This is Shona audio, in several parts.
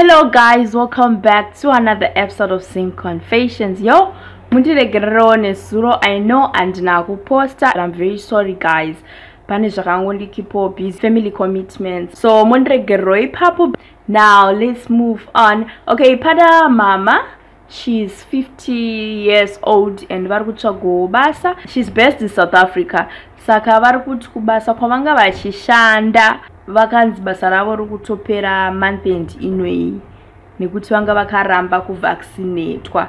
hello guys. Welcome back to another episode of sing confessions. Yo mundiregererewo nezuro i know handina kuposta i'm very sorry guys. Pane zvakangondikipo busy family commitments. So mundiregererewo ipapo now let's move on. Okay pada mama she's 50 years old and vari kutsvagowo basa she's best in south africa. Saka vari kuti kubasa kwavanga vachishanda vakanzi basa ravo ri kutopera month end inoi nekuti vanga vakaramba kuvaccinatwa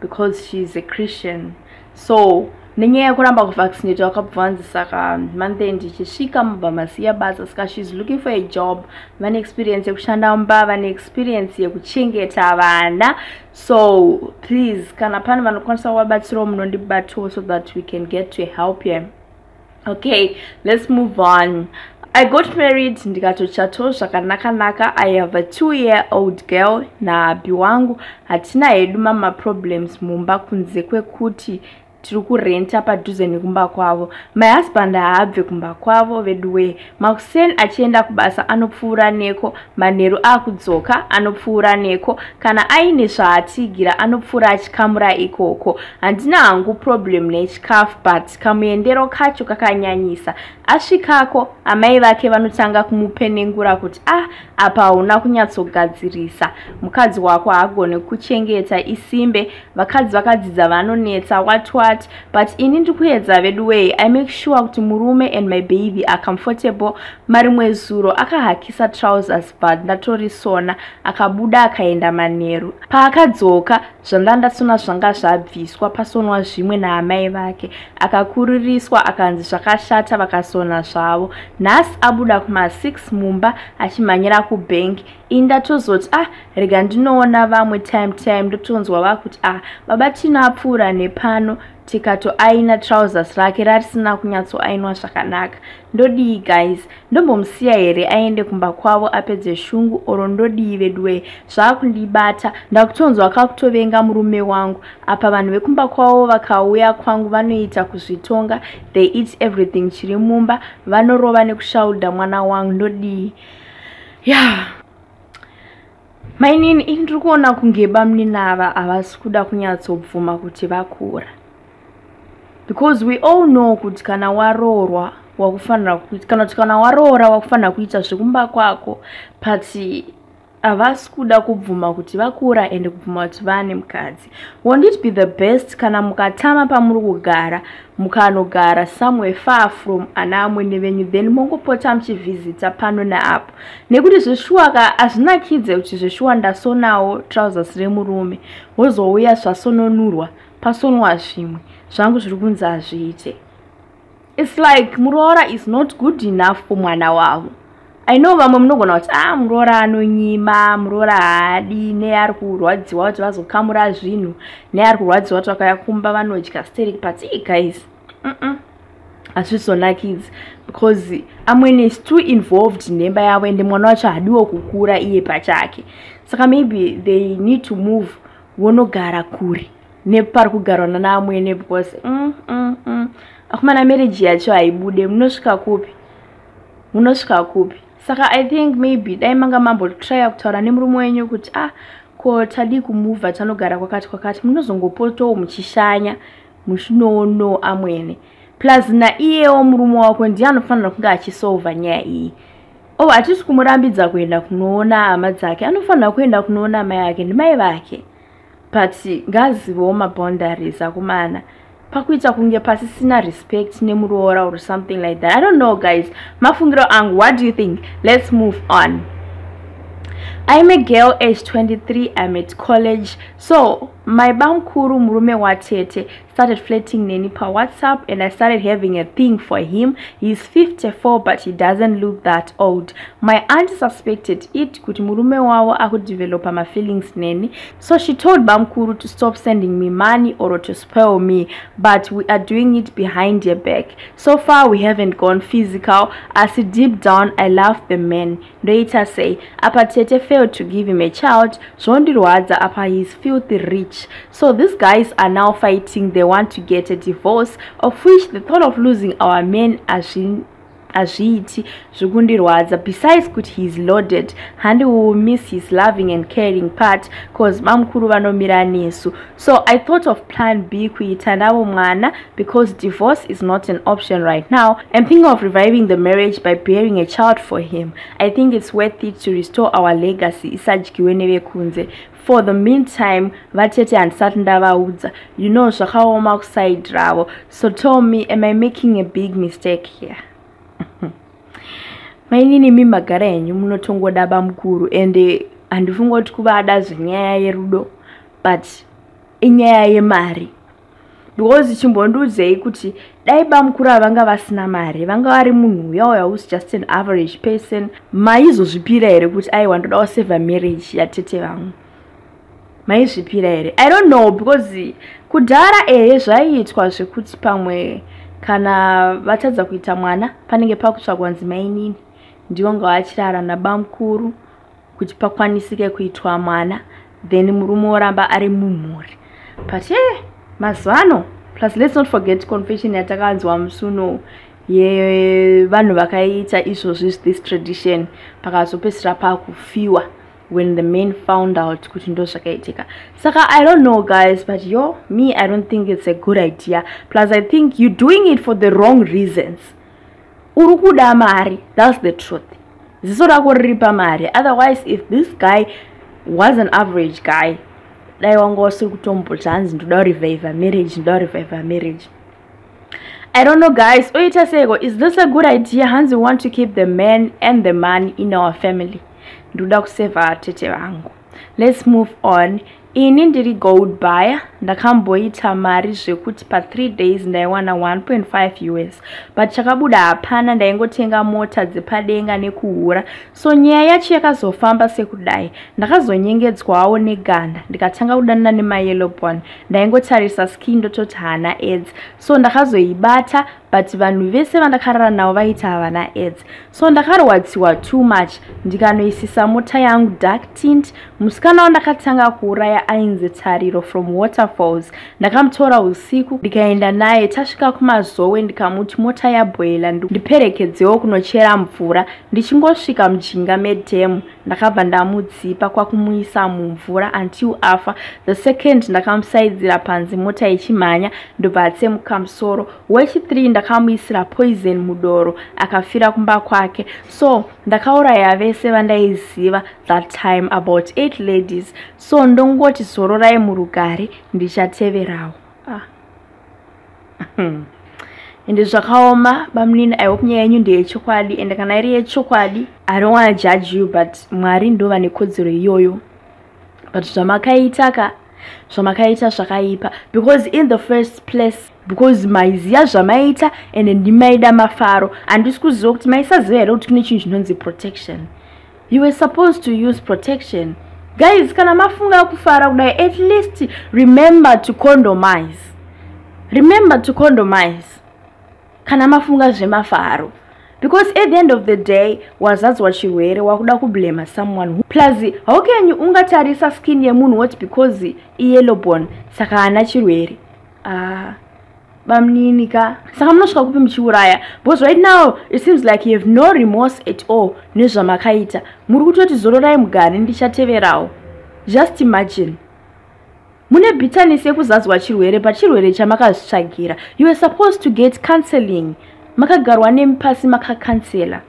because sheis a christian. So nenyaya yekuramba kuvaccinatwa vakabva vanzi saka month end ichisvika mubva masiya basa saka sheis looking for a job. Vane experience yekushanda mumba vane experience yekuchengeta vana. So please kana pane vanokwanisa kuvabatsirawo munondibatiwo so that we can get to help him okay let's move on i got married ndikatochato zvakanaka-naka. I have a two year old girl nahabi wangu. Hatina hedu mamaproblems mumba kunze kwekuti tiri kurenta padhuze nekumba kwavo. My husband haabve kumba kwavo veduwe makuseni achienda kubasa anopfuura neko manheru akudzoka anopfuura neko. Kana aine zvaatigira anopfuura achikamura ikoko. Handina hangu problem nechikafu but kamuendero kacho kakanyanyisa. Asvikako amai vake vanotanga kumupenengura kuti ah apa hauna kunyatsogadzirisa. Mukadzi wako haagone kuchengeta isimbe. Vakadzi vakadzidza vanonetsa what what but ini ndikuedza vedu wei i make sure kuti murume and my baby are comfortable. Marimwe zuro akahakisa trousers but ndatorisona akabuda akaenda manheru. Paakadzoka zvanda ndasona zvanga zvabviswa pasonwa zvimwe naamai vake. Akakuririswa akanzi zvakashata vakasona zvavo. Nhasi abuda kuma6 mumba achimhanyira kubhengi ini ndatozoti ah rega ndinoona vamwe time time ndotonzwa vakuti ah baba tinoapfuura nepano tikato aina trousers rake ratisina kunyatsoainwa zvakanaka. Ndodii guys? Ndombomusiya here aende kumba kwavo apedze shungu oro ndodii veduwe zvaakundibata. Ndakutonzwa kakutovenga murume wangu. Apa vanhu vekumba kwavo vakauya kwangu vanoita kuzvitonga. They eat everything chiri mumba. Vanorova nekushaudha mwana wangu. Ndodii? Ya. yeah. Mainini ini ndiri kuona kunge bamuninava havasi kuda kunyatsobvuma kuti vakura. Because we all know kuti kana waroorwa wakufanira kana kuti kana waroora wakufanira kuita zvekumba kwako but havasi kuda kubvuma kuti vakura ende kubvuma kuti vane mukadzi. Wont it be the best kana mukatama pamuri kugara mukanogara somewhere far from ana amwene venyu then mongopota muchivhizita pano neapo? Nekuti zvishuwaka hazvinakidze kuti zvishuwa ndasonawo trousers remurume wozouya zvasononurwa pasonwa zvimwe. Zvangu zviri kunzi hazviite. Its like muroora is not good enough for mwana wavo i know vamwe munogona kuti ah muroora anonyima muroora haadi neari kurwadziwa kuti vazokamura zvinhu neari kurwadziwa kuti vakaya kumba vanodya. Steri but i guys hazvizonakidzi. Because amwene is too involved nemba yavo ende mwana wacho hadiwo kukura iye pachake. Saka maybe they need to move vonogara kuri nepari kugarwa nanaamwene because mm, mm, mm. akumana mereji yacho haibude. Munosvika kupi? Munosvika kupi saka i think maybe dai manga mambotrya kutaura nemurume wenyu kuti ah ko tadi kumuvha tanogara kwakati kwakati munozongopotawo muchishanya muchinoono amwene plus naiyewo murume wako ndiye anofanira kunge achisolva nyaya iyi. O oh, hatisi kumurambidza kuenda kunoona hama dzake anofanira kuenda kunoona mai ake ndimai vake. But ngazivewo maboundaries akumana pakuita kunge pasisina respect nemuroora or something like that. I don't know guys. Mafungiro angu what do you think? Let's move on. I'm a girl age 23 i'm at college. So my bamkuru murume watete started flirting neni pawhatsapp and i started having a thing for him. He's 54 but he doesn't look that old. My aunt suspected it kuti murume wavo akudevelopa mafeelings neni so she told bamkuru to stop sending me money or to spoil me but we are doing it behind your back. So far we haven't gone physical. As deep down i love the man. Ndoita say apa failed to give him a child? Zvondirwadza apa heis filthy rich. So these guys are now fighting they want to get a divorce of which the thought of losing our men hazviiti zviri kundirwadza besides kuti heis loaded handi will miss his loving and caring part cause mamukuru vanomira nesu. So i thought of plan b kuita navo mwana because divorce is not an option right now. I'm thinking of reviving the marriage by bearing a child for him. I think it's worth it to restore our legacy isadyiwe nevekunze. For the meantime vatete handisati ndavaudza. You know zvakaoma kuside ravo so tell me am i making a big mistake here mainini mi magara henyu munotongoda bamukuru ende handifungoti kuvada zvenyaya yerudo but inyaya yemari. Because chimbondiudzei kuti dai bamukuru avanga vasina mari vanga vari munhu uya uya who's just an average person maizozvipira here kuti aiwa ndoda kusevha marriage yatete vangu? Maizvipira here. I don't know because kudhara ehe zvaiitwa zvekuti pamwe kana vatadza kuita mwana panenge pakutsvagwanzi mainini ndivonga vachirara nabamukuru kuti pakwanisike kuitwa mwana then murume oramba ari mumhuri. But e mazuva ano plus let's not forget confession yatakanzwa musuno yevanhu vakaita izvozvi this tradition. Pakazopedzisira pakufiwa when the man found out kuti ndo zvakaitika saka i don't know guys but yo me i don't think it's a good idea. Plus i think you're doing it for the wrong reasons. Uri kuda mari that's the truth. Ziso rako riri pamari otherwise if this guy was an average guy dai wanga usiri kutomboti hanzi ndoda kurevaiva marriage ndoda kurevaiva marriage. I don't know guys oita seiko? Is this a good idea? Hanzi we want to keep the man and the money in our family ndoda kusevha tete vangu. Let's move on. Ini ndiri gold buyer ndakamboita mari zvekuti pa3 days ndaiwana 1.5 us but chakabuda hapana ndaingotenga mota dzepadenga nekuhura. So nyaya yacho yakazofamba sekudai. Ndakazonyengedzwawo neganda ndikatanga kudanana nemayellowbon ndaingotarisa skin ndototi haana ads so ndakazoibata but vanhu vese vandakarara navo vaita havana ads so ndakarwadziwa too much. Ndikanoisisa mota yangu dark tint. Musikana wandakatanga kuuraya ainzi tariro from waterfalls ndakamutora usiku ndikaenda naye tasvika kumazowe ndikamuti mota yabhoila ndiperekedzewo kunochera mvura. Ndichingosvika mujinga medhemu ndakabva ndamudzipa kwakumuisa mumvura until afa. The second ndakamusaidzira panze mota ichimhanya ndobva atsemuka musoro wechi3 ndakamuisira poison mudoro akafira kumba kwake. So ndakauraya vese vandaiziva that time about eight ladies. So ndongoti zororai murugare ndichateverawo ah. ende zvakaoma bamunini i hope nyaya yenyu ndeyechokwadi ende kana iri yechokwadi i don't want to judge you but mwari ndova nekodzero iyoyo. But zvamakaitaka zvamakaita zvakaipa because in the first place because maiziva zvamaita ende ndimaida mafaro. Handisi kuziva kuti maisaziva here kuti kune chinhu chinonzi protection. You were supposed to use protection guys kana mafunga kufara kudai at least remember to condomise remember to condomise kana mafunga zvemafaro. Because at the end of the day wazadzwa chirwere wakuda kublama someone plus how can you ungatarisa skin yemunhu woti because iyellowborn saka haana chirwere. Ah bamunini ka? Saka munosvika kupi muchiuraya? Because right now it seems like you have no remorse at all nezvamakaita. Muri kutoti zororai mugari ndichateverawo just imagine. Mune bitanisi yekuzadzwa chirwere but chirwere chamakazvitsvagira you are supposed to get counseling. Makagarwa nemipasi makakansela.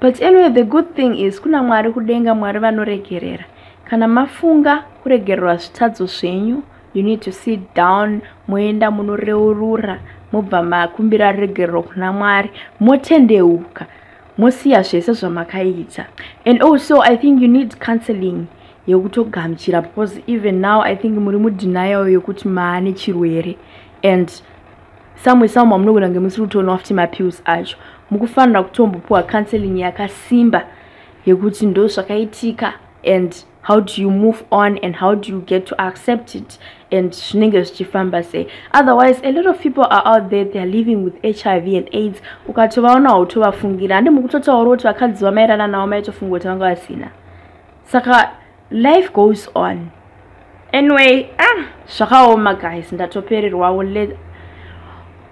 But anyway the good thing is kuna mwari kudenga mwari vanoregerera. Kana mafunga kuregererwa zvitadzo zvenyu you need to sit down moenda munoreurura mobva makumbira regerero kuna mwari motendeuka mosiya zvese zvamakaita. And also i think you need counseling yekutogamuchira because even now i think muri mudenial yekuti maane chirwere. And samwe samwe mamunogona nge musiri kutoona futi mapills acho. Mukufanira kutombopiwa counseling yakasimba yekuti ndo zvakaitika and how do you move on and how do you get to accept it and zvinenge zvichifamba sei. Otherwise a lot of people are out there they are living with hiv and aids. Ukatovaona utovafungira handi mukutotaura kuti vakadzi vamairana navo maitofunga kuti vanga vasina. Saka life goes on. Anyway ah zvakaoma guys. Ndatopererwawo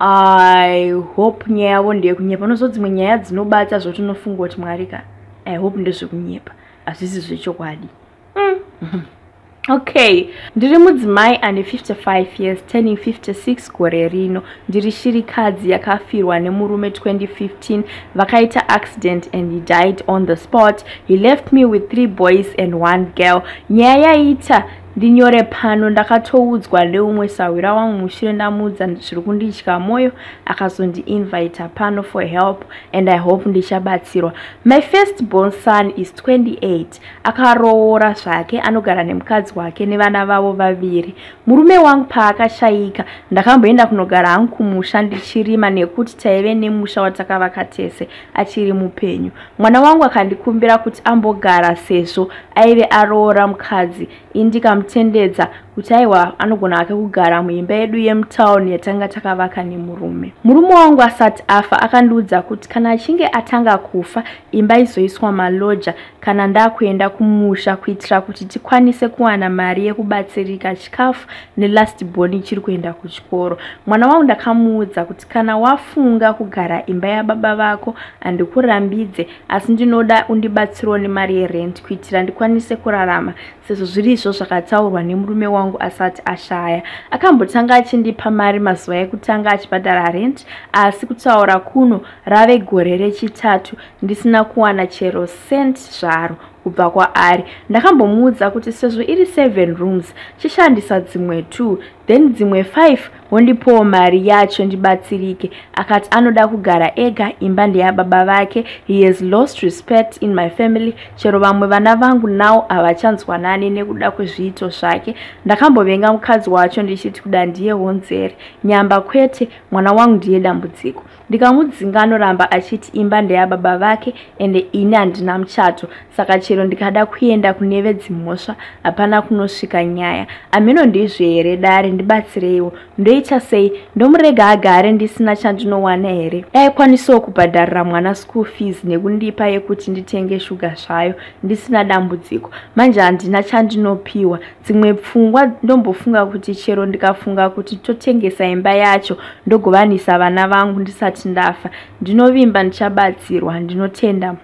i hope nyaya yavo ndeyekunyepa nozo dzimwe nyaya dzinobata zvokuti unofunga kuti mwari ka i hope ndezvekunyepa hazvisi zvechokwadi. Mm. okay ndiri mudzimai ane 55 years turning 56 gore rino. Ndiri shirikadzi yakafirwa nemurume 2015 vakaita accident and he died on the spot. He left me with three boys and one girl. Nyaya yaiita ndinyore pano ndakatoudzwa neumwe sawira wangu mushure ndamuudza zviri kunditya mwoyo akazondiinvita pano for help and i hope ndichabatsirwa. My first born son is 28 akaroora zvake anogara nemukadzi wake nevana vavo vaviri. Murume wangu paakashayika ndakamboenda kunogara hangu kumusha ndichirima nekuti taive nemusha watakavaka tese achiri mupenyu. Mwana wangu akandikumbira kuti ambogara sezvo aive aroora mukadzi. Indikam akamutendedza kuti aiwa anogona ake kugara muimba yedu yemutauni yatanga takavaka nemurume. Murume wangu asati afa akandiudza kuti kana achinge atanga kufa imba izoiswa maloja kana ndakuenda kumusha kuitira kuti tikwanise kuwana mari yekubatsirika chikafu nelast boni chiri kuenda kuchikoro. Mwana wangu ndakamuudza kuti kana wafunga kugara imba yababa vako handikurambidze asi ndinoda undibatsirawo nemari yerent kuitira ndikwanise kurarama. Sezvo zviri izvo zvakataurwa nemurume wangu asati ashaya. Akambotanga achindipa mari mazuva ekutanga achibhadhara rent asi kutaura kuno rave gore rechitatu ndisina kuwana chero cent zvaro kubva kwaari. Ndakambomuudza kuti sezvo iri 7 rooms chishandisa dzimwe 2 then dzimwe 5 wondipowo mari yacho ndibatsirike. Akati anoda kugara ega imba ndeyababa vake. He has lost respect in my family. Chero vamwe vana vangu nawo havachanzwanani nekuda kwezviito zvake. Ndakambovenga mukadzi wacho ndichiti kuda ndiye honzeri nyamba kwete mwana wangu ndiye dambudziko. Ndikamudzinga anoramba achiti imba ndeyababa vake ende ini handina muchato. Saka chero ndikada kuenda kune vedzimhosva hapana kunosvika nyaya. Amino ndizvo here dare ndibatsireiwo ndoita sei? Ndomurega agare ndisina chandinowana here? Aikwanisawo kubhadharira mwana school fees nekundipa yekuti nditenge shuga zvayo. Ndisina dambudziko. Manje handina chandinopiwa. Dzimwe pfungwa ndombofunga kuti chero ndikafunga kuti totengesa imba yacho. Ndogovanisa vana vangu ndisati ndafa. Ndinovimba ndichabatsirwa. Ndinotenda.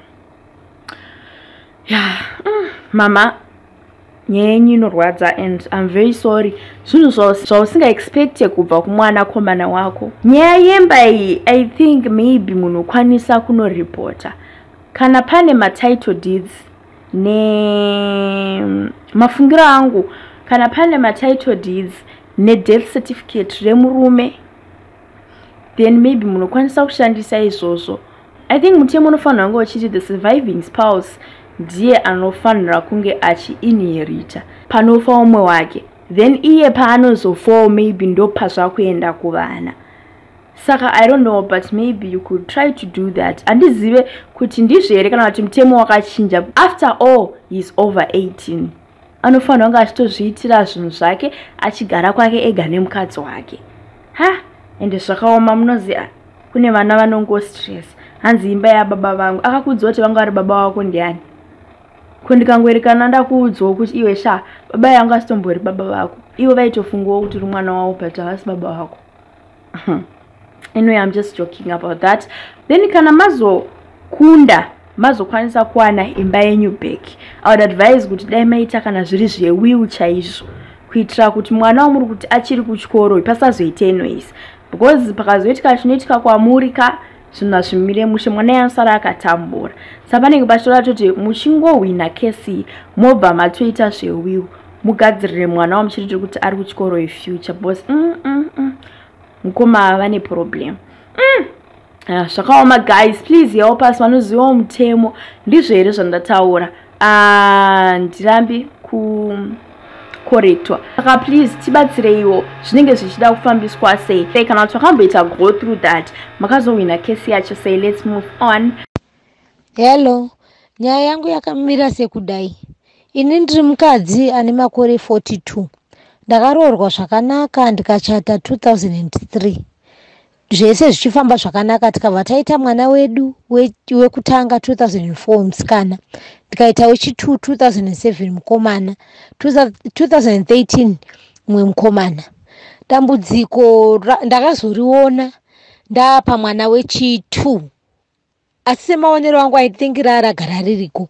Ya mm, mama nyaya yenyu inorwadza and im very sorry. Zvinhu zvausingaexpecte kubva kumwana komana wako. Nyaya yemba iyi i think maybe munhu ukwanisa kunoripota. Kana pane matitle deeds nemafungiro angu kana pane matitle deeds nedeath certificate remurume then maybe munokwanisa kushandisa izvozvo. I think mutemo unofanira kunge uchiti the surviving spouse ndiye anofanira kunge achiinherita. Panofa umwe wake then iye paanozofawo maybe ndopazvakuenda kuvana. Saka i don't know but maybe you could try to do that. Handizive kuti ndizvo here kana kuti mutemo wakachinja. After all heis over 18 anofanira kunge achitozviitira zvinhu zvake achigara kwake ega nemukadzi wake. Ha? Ende zvakaoma munoziva kune vana vanongostress. Hanzi imba yababa vangu. Akakudziwa kuti vanga vari baba vako ndiani kundikangwerekana ndakuudzawo kuti iwe sha baba yangu asitombori baba vako ivo vaitofungawo kuti uri mwana wavo but havasi baba vako anyway im just joking about that. Then kana mazokunda mazokwanisa kuwana imba yenyu back. Iwould advise kuti dai maita kana zviri zvewiu chaizvo. Kuitira kuti mwana wamuri kuti achiri kuchikoro pasazoite anyways. Because pakazoitika chinoitika kwamuri ka zvinhu hazvimire mushe. Mwana yanosara akatambura. Sa panenge pachitora toti muchingohwina kesi mobva matoita zvewiu mugadzirire mwana wamuchiriti kuti ari kuchikoro ifuture bcause mm, mm, mm. mukoma ava neproblem mm. ah, zvakaoma guys. Please help us. Vanozivawo mutemo. Ndizvo here zvandataura. Uh, ku korektwa saka please tibatsireiwo zvinenge zvichida kufambiswa sei. Sei kana kuti vakamboita go through that. Makazohwina kesi yacho sei. Lets move on. Hello. Nyaya yangu yakamira sekudai. Ini ndiri mukadzi ane makore 42 ndakaroorwa zvakanaka ndikachata 2003 zvese zvichifamba zvakanaka. Tikabva taita mwana wedu wekutanga 2004 musikana ndikaita wechi2 2007 mukomana 2013 mumwe mukomana. Dambudziko ndakazoriona ndaapa mwana wechitu. Asi semaonero angu aithingi raragara ririko.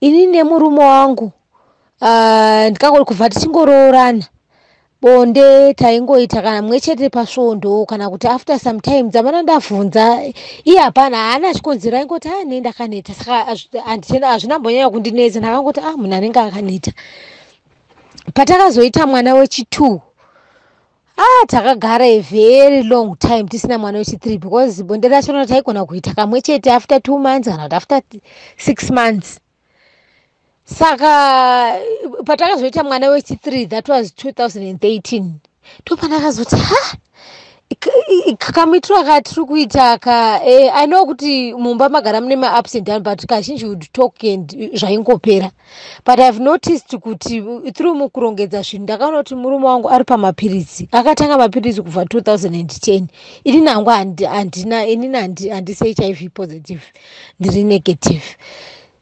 Ini nemurume wangu uh, ndikangori kubva tichingoroorana bonde taingoita kana mumwe chete pasvondo kana kuti after some time dzamana ndabvunza iye hapana haana chikonzero aingoti a nei ndakaneta. Saka hazvina mbonyanya kundinetsa. Ndakangoti a munhu anenge akaneta. Patakazoita mwana wechitu ah takagara a very long time tisina mwana wechithree because bonde rachona taigona kuita kamwe chete after two months kana kuti after six months saka patakazoita mwana wechithree that was two thousand and thirteen. Ndopandakazoti ha kamuitiro akatiri kuita ka eh, i know kuti mumba magara mune maups and down but kazhinji would talk and zvaingopera. But ihave noticed kuti through mukurongedza zvinhu ndakaona kuti murume wangu ari pamapirisi akatanga mapirisi kubva 2010 inini hangu handina inini handisi hiv positive ndiri negative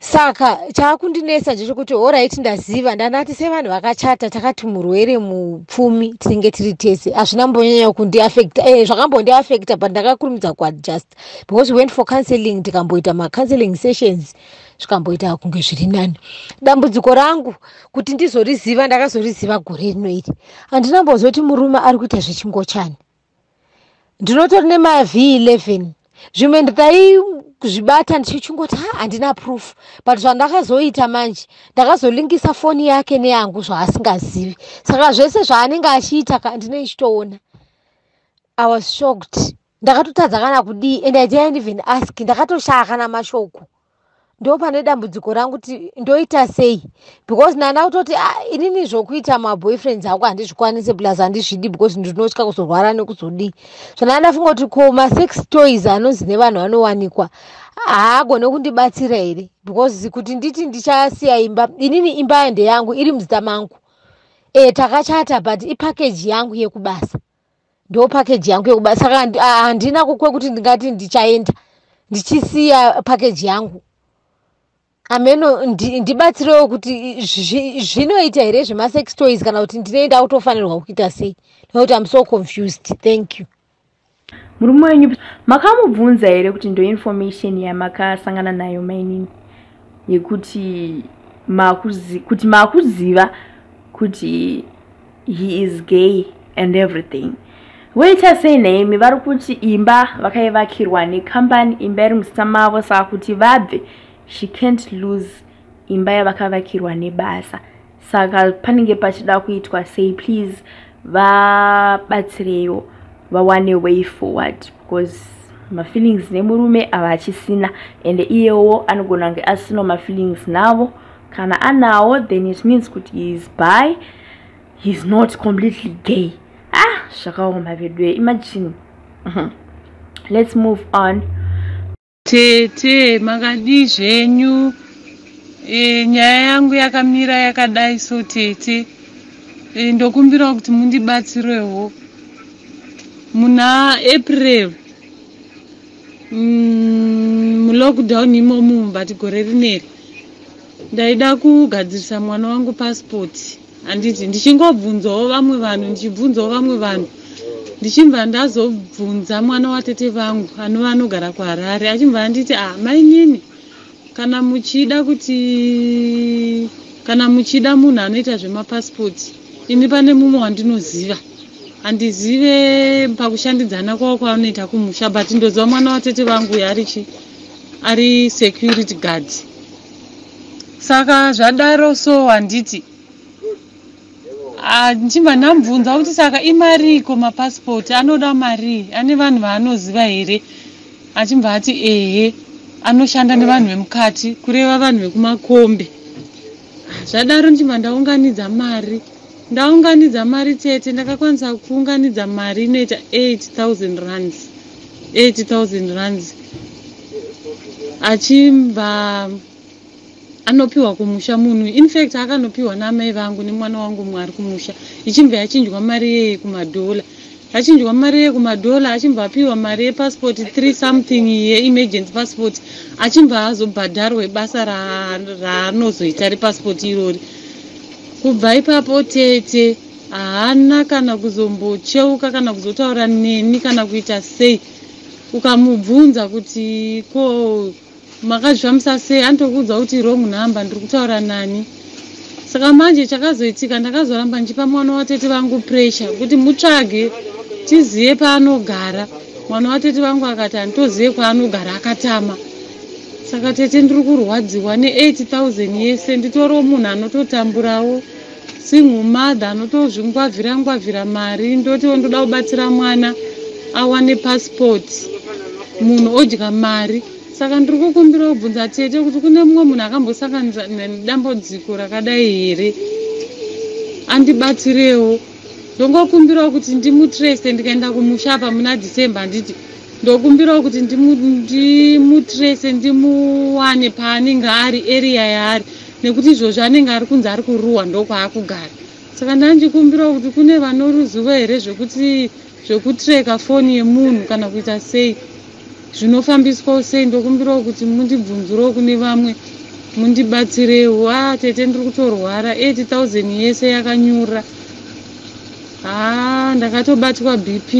saka chaakundinesa ndechekuti oright ndaziva ndanati sevanhu vakachata takati murwere mupfumi tinenge tiri tese. Hazvina mbonyanya kundiafecta e zvakambondiafecta but ndakakurumidza kuadjust. Because went for counselling ndikamboita macounselling sessions zvikamboita kunge zviri nani. Dambudziko rangu kuti ndizoriziva ndakazoriziva gore rino iri. Handinambozoti murume ari kuita zvechingochani ndinotori nemavh 11 zvimwe ndai kuzvibata ndichichingoti ha handina proof. But zvandakazoita manje ndakazolingisa foni yake neyangu zvaasingazivi saka zvese zvaanenge achiita ndine ichitoona i was shocked. Ndakatotadza kana kudii and i didn't even ask. Ndakatoshaya namashoko ndo pane dambudziko rangu kuti ndoita sei? Because nana kutoti ah, inini zvokuita maboyfriends ako handizvikwanisi plus handizvidi because ndinotya kuzorwara nekuzodii zvana ndafunga kuti ko masex toys anonzi nevanhu vanowanikwa haagone kundibatsira here? Because kuti nditi ndichasiya imba inini imba ndeyangu iri muzita mangu e takachata but ipakeji yangu yekubasa ndo pakeji yangu yekubasa. Saka handina kwekuti ndingati ndichaenda ndichisiya pakeji yangu ameno ndibatsirewo kuti zvinoita here zvemasex toys kana kuti ndinoenda kutofanirwa kuita sei? Nekuti am so confused. Thank you. Murume wenyu makamubvunza here kuti ndo information yamakasangana nayo mainini? Yekuti kuti maakuziva kuti he is gay and everything. Woita sei naimi? Vari kuti imba vakaivakirwa nekambani imba iri muzita mavo saka kuti vabve she can't lose imba yavakavakirwa nebasa. Saka panenge pachida kuitwa sei please vabatsireyo vawane way forward because mafeelings nemurume ava achisina ende iyewo anogona kunge asinawo mafeelings navo. Kana anawo then it means kuti heis by heis not completely gay ah zvakaoma vedwe imagine. Mhm. let's move on tete makadi zvenyu. E, nyaya yangu yakamira yakadai so tete. E, ndokumbirawo kuti mundibatsirewo muna april mm, mulockdown imomo mumbati gore rineri. Ndaida kugadzirisa mwana wangu pasipoti handiti ndichingobvunzawo vamwe vanhu ndichibvunzawo vamwe vanhu ndichibva ndazobvunza mwana watete vangu anova anogara kuharare achibva anditi ah mainini kana muchida kuti kana muchida munhu anoita zvemapasipoti ini pane mumwe wandinoziva. Handizive pakushandidzana kwavo kwavanoita kumusha but ndoziva mwana watete vangu uyo ari chi ari security guard. Saka zvadaro so handiti ndichibva ndamubvunza kuti saka imariko mapasipoti? Anoda mari? Ane vanhu vaanoziva here? Achibva ati ehe anoshanda nevanhu vemukati kureva vanhu vekumakombe zvadaro ndichibva ndaunganidza mari. Ndaunganidza mari tete ndakakwanisa kuunganidza mari inoita 8000 rands. 8000 rands. Achibva anopiwa kumusha munhu. Infact akanopiwa naamai vangu nemwana wangu mumwe ari kumusha. Ichimbva yachinjwa mari yeye kumadhola. Yachinjwa mari yeye kumadhola achimbva apiwa mari yepassport 3 something yeemergency passport. Achimbva azobhadharwe basa raanozoita repassport irori. Kubva ipapo tete haana kana kuzombocheuka kana kuzotaura neni kana kuita sei. Ukamubvunza kuti ko makazvifambisa sei anotokuudza kuti wrong number ndiri kutaura nani. Saka manje chakazoitika ndakazoramba ndichipa mwana watete vangu pressure kuti mutsvage tizive paanogara. Mwana watete vangu akati handitozive kwaanogara akatama. Saka tete ndiri kurwadziwa ne8000 yese nditoriwo munhu anototamburawo single mother anotozvingwavhira ngwavhira mari ndotiwo ndoda kubatsira mwana awane passport. Munhu odya mari saka ndiri kukumbira kubvunza tete kuti kune mumwe munhu akambosanganisa nedambudziko rakadai here? Andibatsirewo. Ndongokumbirawo kuti ndimutrese ndikaenda kumushapa muna december handiti ndokumbirawo kuti ndimutrese ndimuwane paanenge ari area yaari nekuti izvozvo anenge ari kunzi ari kuruwa ndokwaakugara saka ndanjikumbirawo kuti kune vanoruzivo here zvekuti zvekutreka foni yemunhu kana kuita sei zvinofambiswawo sei? Ndokumbirawo kuti mundibvunzurewo kune vamwe. Mundibatsirewo. A tete ndiri kutorwara. 8000 yese yakanyura. Ha ndakatobatwa bp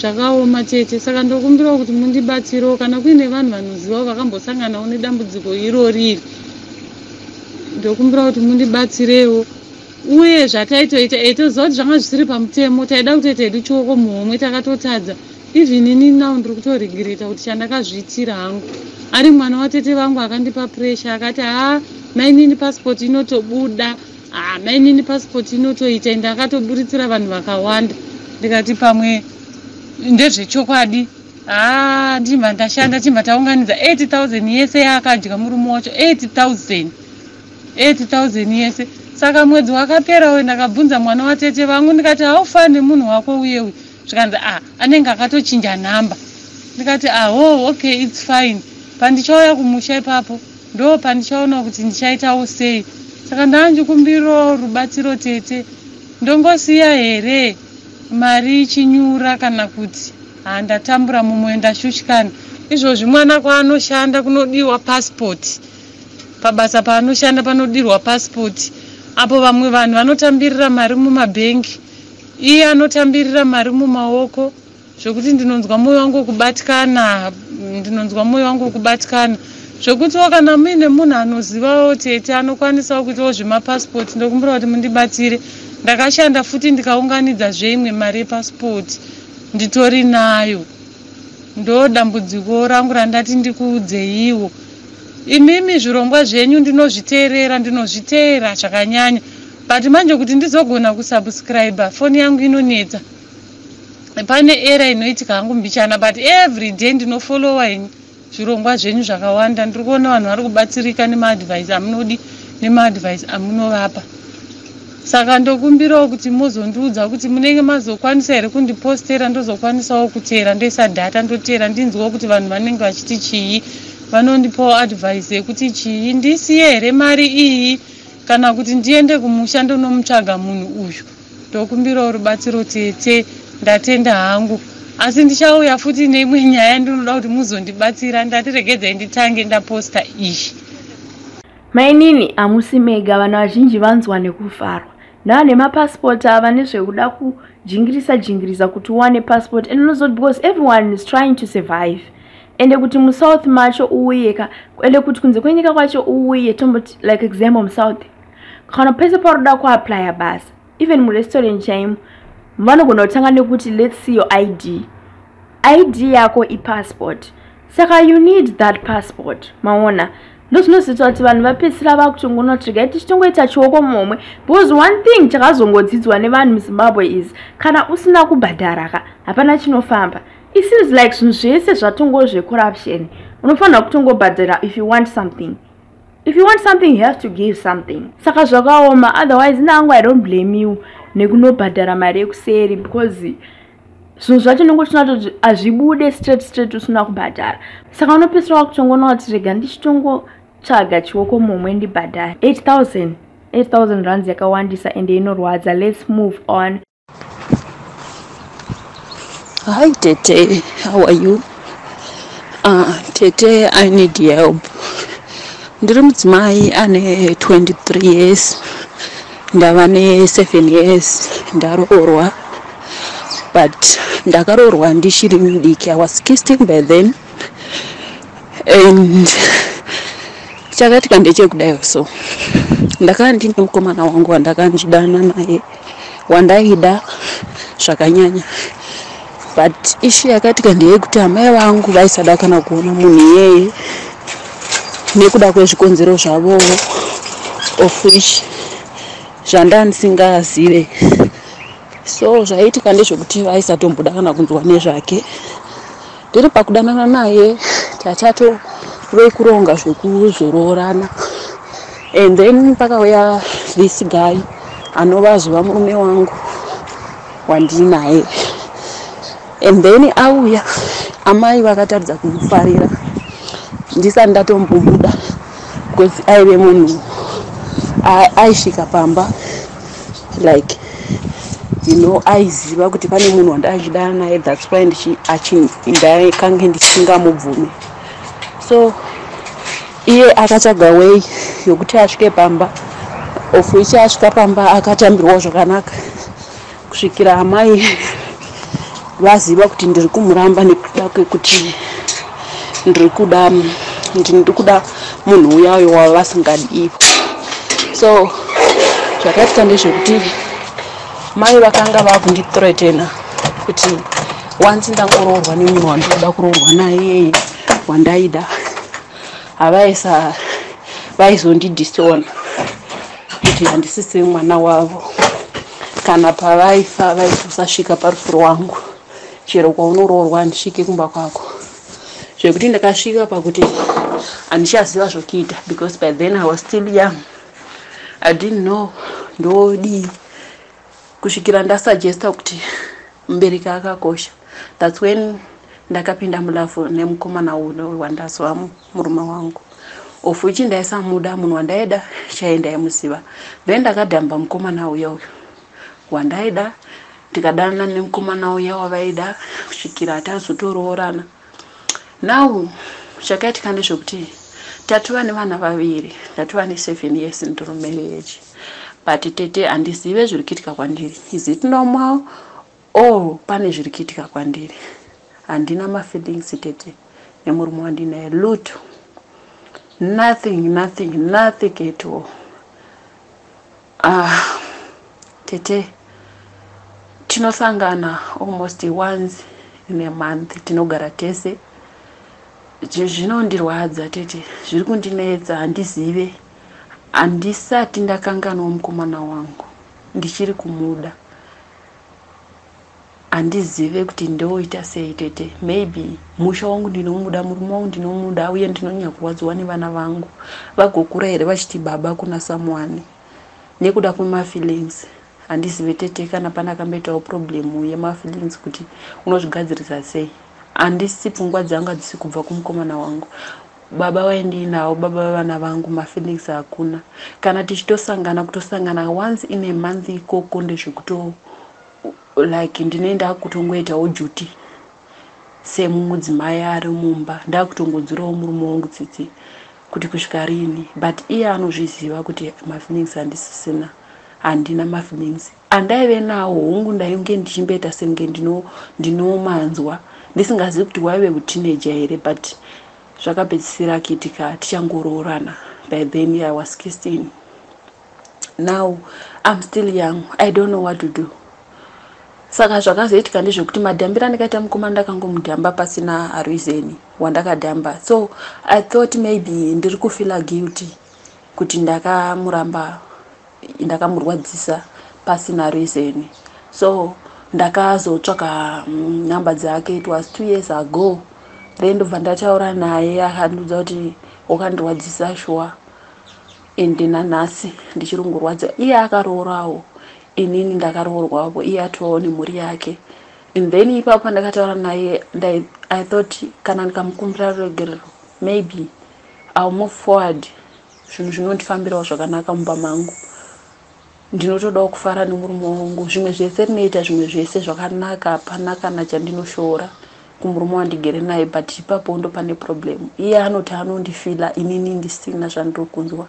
zvakaoma tete. Saka ndokumbirawo kuti mundibatsirewo. Kana kuine vanhu vanozivawo vakambosanganawo nedambudziko irori iri ndokumbira kuti mundibatsirewo. Uye zvataitoita toziva kuti zvanga zvisiri pamutemo taida kutoita hedu chioko muhomwe takatotadza even ini nao ndiri kutoregireta kuti chandakazviitira hangu? Ari mwana watete vangu akandipa puresha akati ha mainini pasipoti inotobuda? Ha mainini pasipoti inotoita? Ende akatoburitsira vanhu vakawanda. Ndikati pamwe ndezvechokwadi. Ha ndimba ndashanda timba taunganidza 8000 yese yaakadya murume wacho 8000 8000 yese. Saka mwedzi wakaperawo ndakabvunza mwana watete vangu ndikati haufani nemunhu wako uyewe zvikanzi a anenge akatochinja nhamba. Ndikati aho okay its fine. Pandichauya kumusha ipapo ndo pandichaona kuti ndichaitawo sei. Saka ndanjikumbiro rubatsiro tete. Ndongosiya here? Mari ichinyura kana kuti? Handatambura mumwe ndashushikana izvozvi mwana kwaanoshanda kunodiwa pasipoti pabasa paanoshanda panodirwa pasipoti apo vamwe vanhu vanotambirira mari mumabhengi iye anotambirira mari mumaoko zvokuti ndinonzwa mwoyo wangu wekubatikana ndinonzwa mwoyo wangu wekubatikana. Zvokutiwo kana muine munhu anozivawo tete anokwanisawo kuitawo zvemapasipoti ndokumbira kuti mundibatsire ndakashanda futi ndikaunganidza zveimwe mari yepasipoti nditori nayo. Ndo dambudziko rangu randati ndikuudzeiwo imimi zvirongwa zvenyu ndinozviteerera ndinozviteera zvakanyanya but manje kuti ndizogona kusubscribe foni yangu inonetsa. Pane era inoitika hangu mbichana but every day ndinofolowa ini zvirongwa zvenyu zvakawanda. Ndiri kuona vanhu vari kubatsirika nemaadvhaisi amunodi nemaadvhaisi amunovapa. Saka ndokumbirawo kuti muzondiudza kuti munenge mazokwanisa here kundipostera ndozokwanisawo kuteera ndoisa dhata ndoteera ndinzwawo kuti vanhu vanenge vachiti chii. Vanondipawo advhaisi yekuti chii ndisiye here mari iyi kana kuti ndiende kumusha ndonomutsvaga munhu uyu. Ndokumbirawo rubatsiro tete ndatenda hangu. Asi ndichauya futi neimwe nyaya ndinoda kuti muzondibatsira ndati regedzai nditange ndaposta izvi mainini hamusi mega vanhu vazhinji vanzwa nekufarwa. Ndava nemapasipoti ava nezvekuda kujingirisa jingirisa kuti uwane pasipoti. And also because everyone is trying to survive. Ende kuti musouth macho uuye ende kuti kunze kwenyika kwacho uuye tomboti like example musouth kana pese paroda kuaplya basa even murestaurant chaimo vanogona kutanga nekuti let's see your id id yako ipassport. Saka you need that passport maona ndozvinozoita kuti vanhu vapedzisira vakutongoona kuti gaiti tichongoita chioko mumwe because one thing chakazongodzidzwa nevanhu muzimbabwe is kana usina kubhadhara ka hapana chinofamba. It seems like zvinhu zvese zvatongo zvecorruption unofanira kutongobhadhara if you want something if you want something you have to give something saka zvakaoma otherwise nangu i don't blame you nekunobhadhara mari yekuseri because zvinhu zvacho nongo chinatoti hazvibude straight straight usina kubhadhara saka unopesera wakutongoona kuti rega ndichitongotsvaga chioko mumwe ndibhadhara 8000 8000 runs yakawandisa ende inorwadza let's move on Hi, Tete. How are you? Uh, Tete, I need help. Ndiri mudzimai ane 23 years ndava ne7 years ndaroorwa but ndakaroorwa ndichiri mudiki i was 16 by then and chakaitika ndechekudayo so ndakanga ndine mukomana wangu wandakanjidana naye wandaida zvakanyanya but ishu yakaitika ndeyekuti amai vangu vaisada kana kuona munhu iyeye nekuda kwezvikonzero zvavowo of which zvandandisingazive so zvaiitika ndezvekuti vaisatomboda kana kunzwa nezvake. Ndiri pakudanana naye tatatove kuronga zvekuzoroorana and then pakauya this guy anova zuva murume wangu wandinaye. And then auya amai vakataridza kumufarira ndisati ndatombobuda because aive munhu aisvika pamba like you know aiziva kuti pane munhu wandachidana naye thats why ndakange ndichingamubvumi so iye akatsvaga wei yokuti asvike pamba of which asvika pamba akatambirwa zvakanaka. Kusvikira amai vaziva kuti ndiri kumuramba nekuda kwekuti ndiri kuda ndiri kuda munhu uyayo wava vasingadiwo so zvakaitika ndezvekuti mai vakanga vakundithreatena kuti once ndangoroorwa nemunhu wandinoda kuroorwa naye wandaida havaisa vaizondidisona kuti handisisiri mwana wavo kana pavaifa vaisasvika parufuro wangu chero kwaunoroorwa handisvike kumba kwako. Zvekuti ndakasvika pakuti handichaziva zvokuita because by then i was still young. I didn't know ndodii kusvikira ndasuggesta kuti mubereki akakosha. Thats when ndakapinda mulavhu nemukomana uno wandazova murume wangu. Of which ndaisamuda munhu wandaida chai ndaimuziva then ndakadhamba mukomana uya uyu wandaida ndikadanana nemukomana uya wavaida kusvikira tazotoroorana now zvakaitika ndezvekuti tatova nevana vaviri tatova ne7 years ndiro marriage but tete handizive zviri kuitika kwandiri. Is it normal? Or pane zviri kuitika kwandiri. Handina mafeelings tete. Nemurume wandinaye luto. Nothing nothing nothing at all. Ah tete tinosangana almost once in a month tinogara tese zvinondirwadza tete zviri kundinetsa handizive handisati ndakanganwa mukomana wangu ndichiri kumuda. Handizive kuti ndoita sei tete. Maybe musha wangu ndinomuda murume wangu ndinomuda uye ndinonyanya kurwadziwa nevana vangu. Vagokura here vachiti baba kuna samuani nekuda kwemafeelings handizive tete kana pana kamboitawo problemu yemafeelings kuti unozvigadzirisa sei handisi pfungwa dzangu hadzisi kubva kumukomana wangu. Baba vaindiinawo baba vevana vangu mafeelings hakuna. Kana tichitosangana kutosangana once in a month ikoko ndezvekuto like ndine ndakutongoitawo juti semumudzimai ari mumba ndakutongodzurawo murume wangu tsitsi kuti kusvika rini. But iye anozviziva kuti mafeelings handisisina handina mafeelings andaive nawo hongu ndainge ndichimboita senge ndinomanzwa ndisingazivi kuti waive kutineja here but zvakapedzisira akiitika tichangoroorana. By then i was 16 now i'm still young. I don't know what to do. Saka zvakazoitika ndezvekuti madhambiro andikaita mukoma ndakangomudhamba pasina reason wandakadhamba. So i thought maybe ndiri kufeela guilty kuti ndakamuramba ndakamurwadzisa pasina reason. So ndakazotsvaga nhamba dzake. It was two years ago. Then ndobva ndataura naye akandiudza kuti wakandirwadzisa shuwa ende nanhasi ndichiri kungorwadza iye akaroorawo inini ndakaroorwawo iye atovawo nemhuri yake. And then ipapo pandakataura naye i thought kana ndikamukumbira ruregerero maybe ill move forward. Zvinhu zvinondifambirawo zvakanaka mumba mangu ndinotodawo kufara nemurume wangu. Zvimwe zvese rinoita zvimwe zvese zvakanaka hapana kana chandinoshoora kumurume wandigere naye but ipapo ndo pane problemu iye anoti anondifila inini ndisina zvandiri kunzwa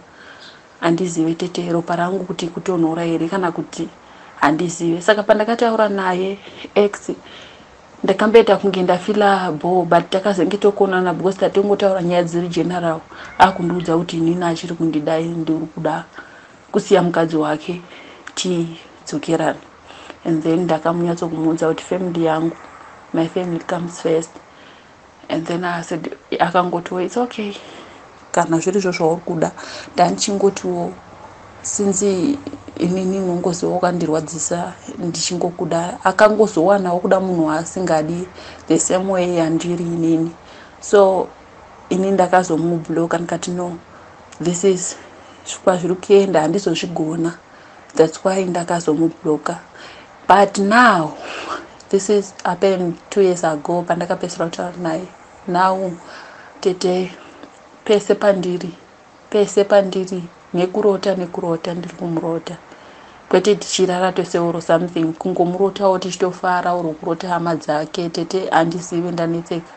handizive tete ropa rangu kuti kutonhora here kana kuti handizive saka pandakataura naye x ndakamboita kunge ndafila bo but takazenge tokonana because tatongotaura nyaya dziri general. Akundiudza kuti inini achiri kundidai ndiri kuda kusiya mukadzi wake tidzokerana and then ndakamunyatsokumudza kuti family yangu my family comes first. And then asaid akangotiwo its okay. Kana zviri zvo zvauri kuda ndandichingotiwo sinzi inini nongoziva wakandirwadzisa ndichingokuda akangozowanawo kuda. Munhu waasingadi the same way yandiri inini. So ini ndakazomubloka ndikati no this is kwazviri kuenda handizozvigona. Thats why ndakazomubloka but now this is happened two years ago pandakapedzisira kutaura naye. Now tete pese pandiri pese pandiri nekurota nekurota ndiri kumurota. Kwete tichirara tose oro something kungomurotawo tichitofara oro kurota hama dzake tete handizivi ndanetseka.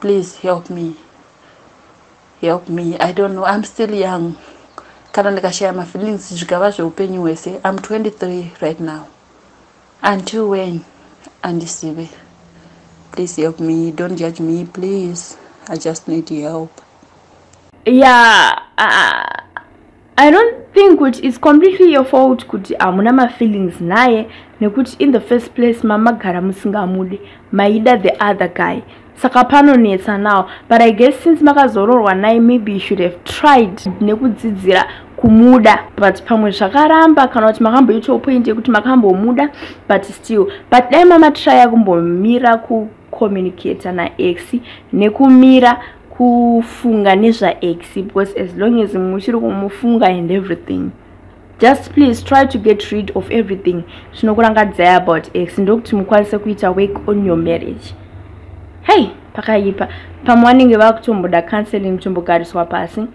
Please help me. Help me. I don't know i'm still young kana ndikashaya mafeelings zvikava zveupenyu hwese i'm 23 right now. Until when? Handizive please help me. Don't judge me please. I just need help. Yeah uh, i don't think kuti its completely your fault kuti hamuna mafeelings naye nekuti in the first place mamagara musingamude maida the other guy. Saka panonetsa now but i guess since makazororwa naye maybe you should have tried nekudzidzira kumuda but pamwe zvakaramba kana kuti makamboitawo point yekuti makambomuda but still. But dai mamatraya kumbomira kucommunicata nax nekumira kufunga nezvax because as long as muchiri kumufunga and everything just please try to get rid of everything zvinokurangadzai about x ndokuti mukwanise kuita work on your marriage. Hei pakaipa. Pamwe vanenge vakutomboda counseling tombogariswa pasi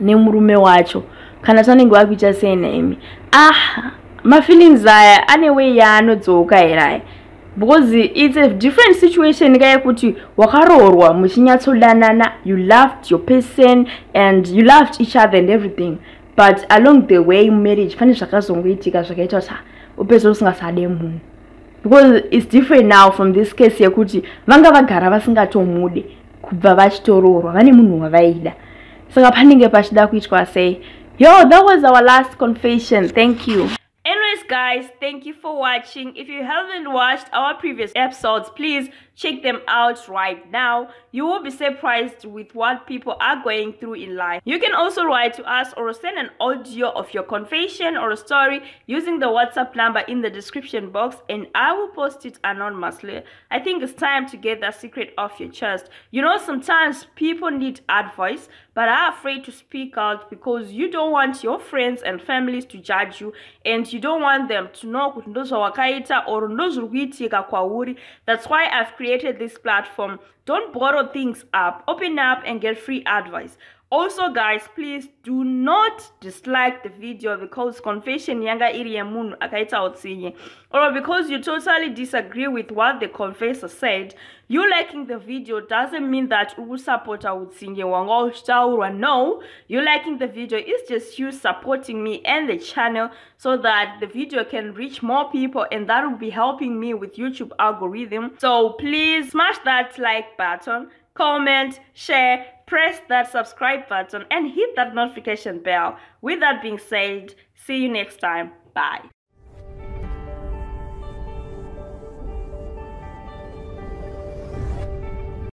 nemurume wacho kana tanenge vakuita sei naimi ah mafeelings aya ane wei yaanodzoka here aya because its a different situation ka yekuti wakaroorwa muchinyatsodanana you loved your person and you loved each other and everything but along the way marriage pane zvakazongoitika zvakaita kuti upedza usingasade munhu. Because its different now from this case yekuti vanga vagara vasingatomude kubva vachitoroorwa vane munhu wavaida. Saka panenge pachida kuitwa sei yo that was our last confession. Thank you. Anyways guys thank you for watching. If you haven't watched our previous episodes please check them out right now. You will be surprised with what people are going through in life. You can also write to us or send an audio of your confession or a story using the whatsapp number in the description box and i will post it anonymously. I think it's time to get that secret off your chest. You know sometimes people need advice but are afraid to speak out because you don't want your friends and families to judge you and you don't want them to know kuti ndozvawakaita or ndozviri kuitika that's why i've created created this platform. Don't borrow things up. Open up and get free advice also guys please do not dislike the video because confession yanga iri yemunhu akaita utsinye. Or because you totally disagree with what the confessor said you liking the video doesn't mean that ukusupporta utsinye wanga uchitaurwa no you liking the video is just you supporting me and the channel so that the video can reach more people and that will be helping me with youtube algorithm. So please smash that like button comment share press that subscribe button and hit that notification bell. With that being said see you next time. Bye